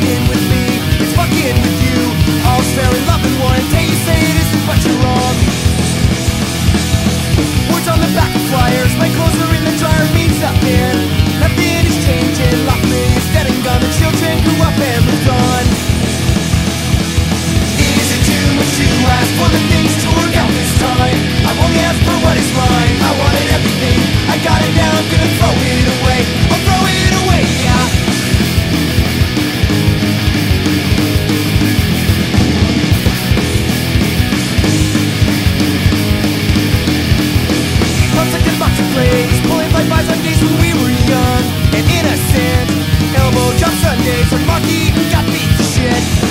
fucking with me, it's fucking with you. All staring. Sundays are monkey, got beat to shit.